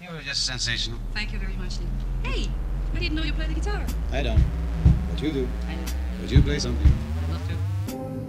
You were just sensational. Thank you very much, Nick. Hey, I didn't know you played the guitar. I don't. But you do. I do. Would you play something? I'd love to.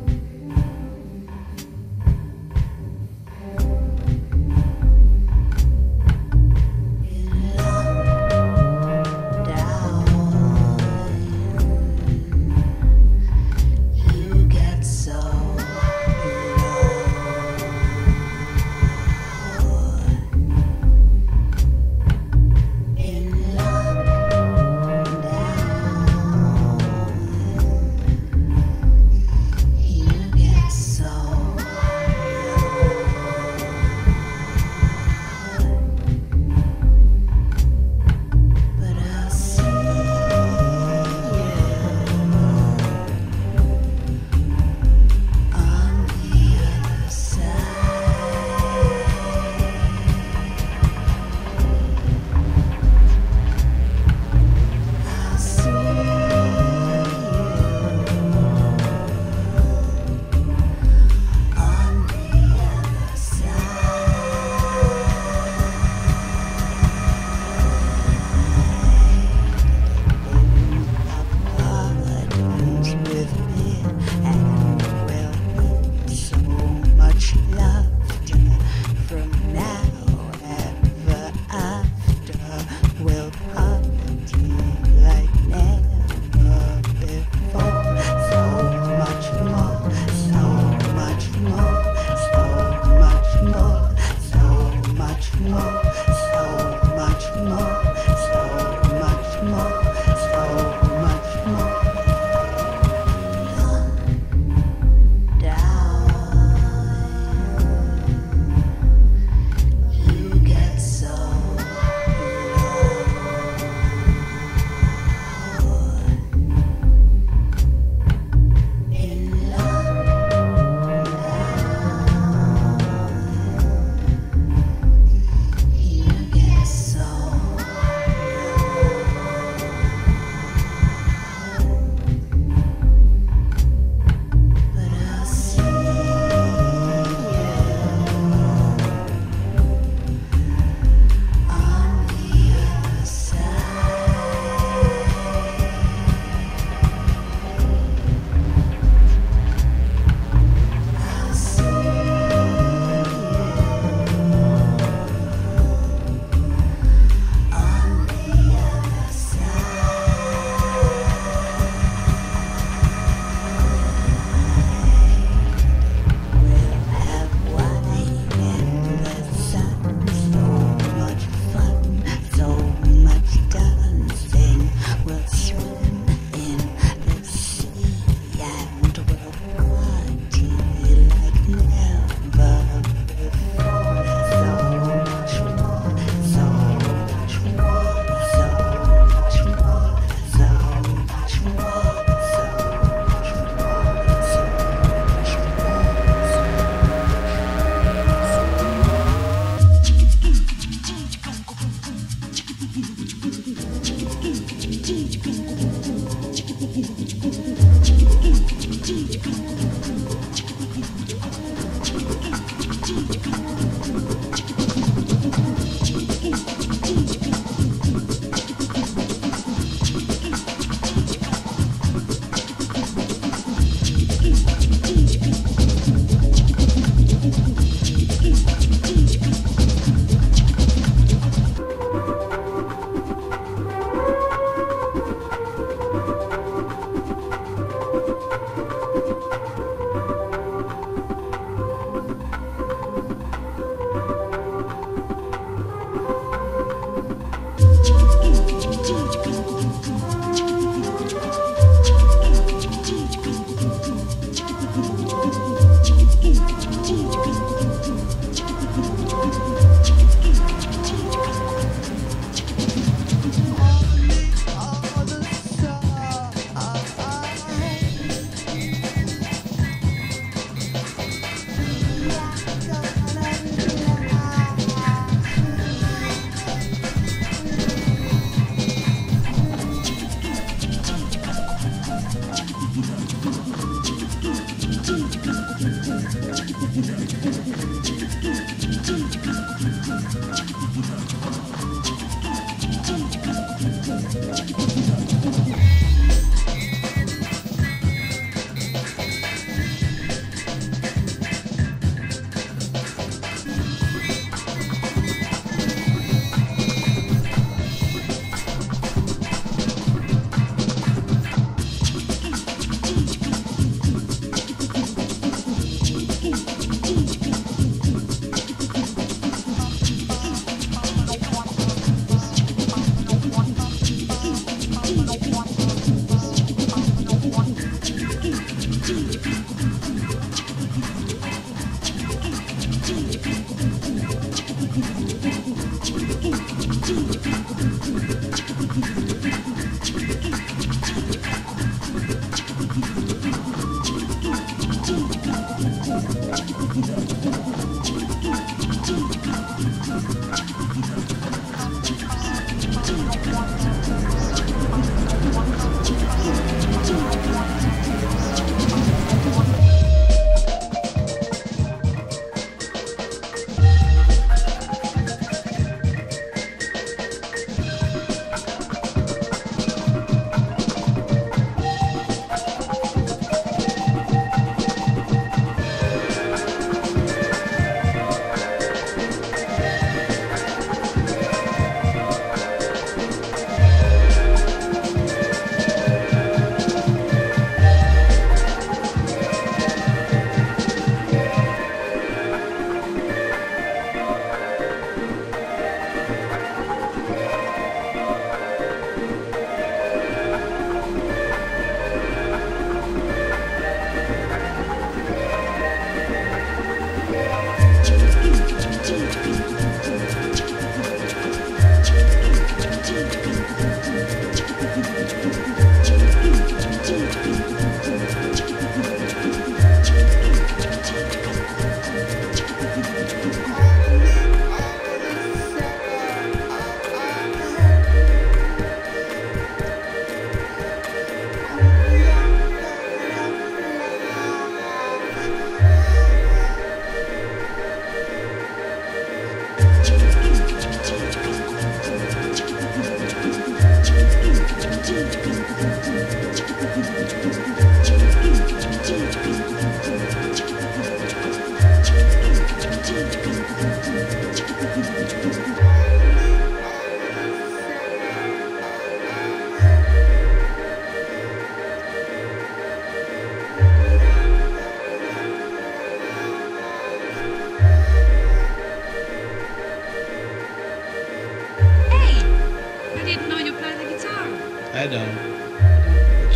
change.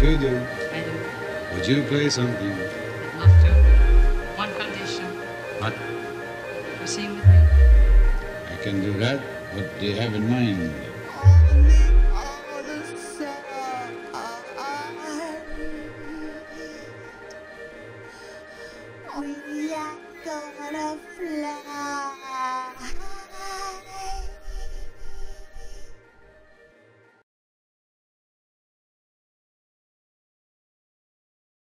do? I do. Would you play something? Love to. One condition. What? You sing with me. I can do that. What do you have in mind? We are gonna fly.